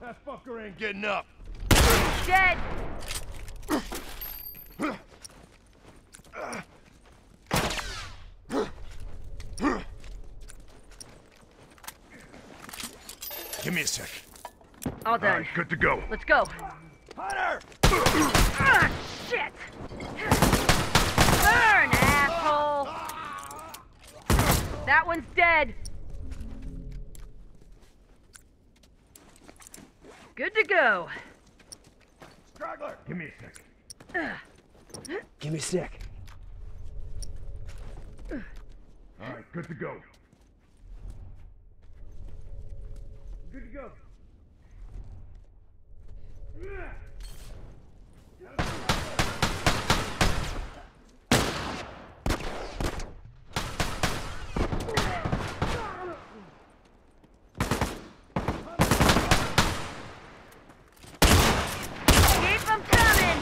That fucker ain't getting up. Dead! Give me a sec. All All done. right, good to go. Let's go. Hunter! Ah, shit! Burn, asshole! That one's dead. Good to go. Straggler! Give me a sec. Ugh. Give me a sec. All right, good to go. Good to go. Keep 'em coming!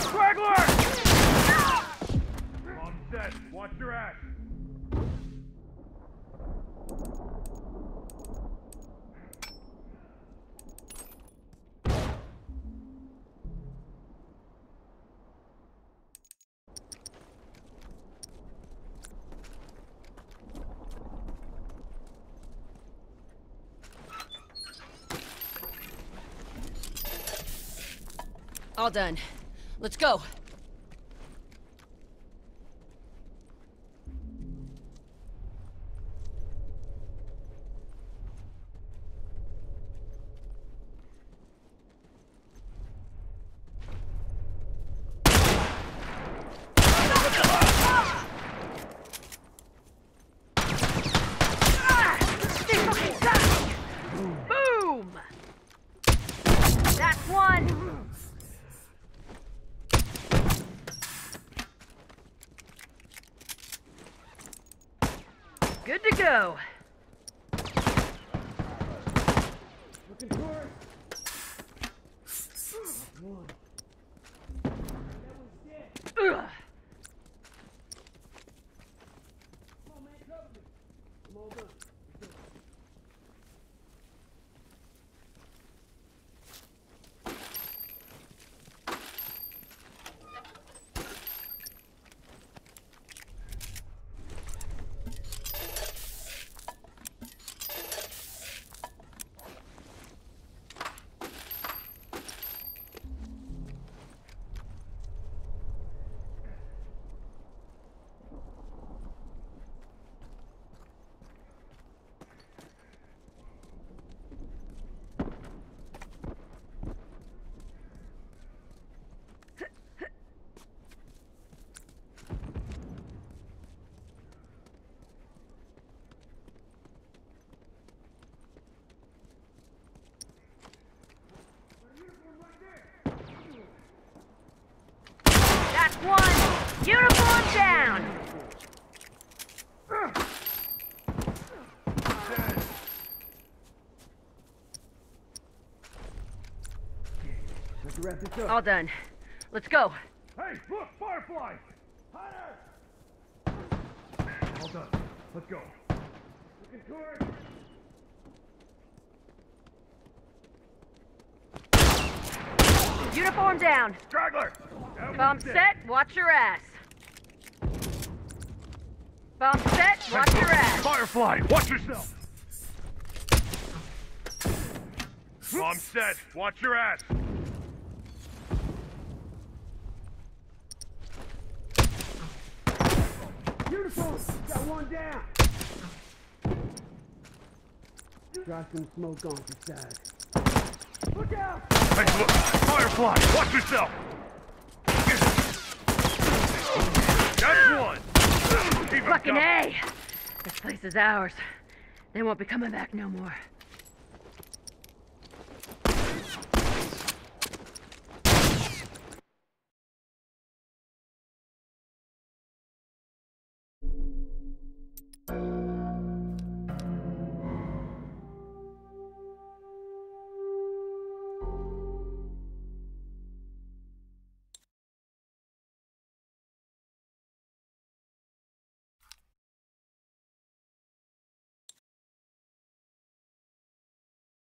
Straggler! On set. Watch your ass. All done. Let's go. Ah! Stay fucking tight! Boom! That's one! Good to go. Ugh. That's one. Uniform down. Let's wrap this up. All done. Let's go. Hey, look, Firefly! Hunter! All done. Let's go. Looking toward. Uniform down. Straggler! That Bomb set. Watch your ass. Bomb set. Watch your ass. Firefly, watch yourself! Bomb set, watch your ass! Uniform! Got one down! Drop some smoke on the side. Look out! Hey, look! Firefly, watch yourself! Fucking. A. This place is ours. They won't be coming back no more.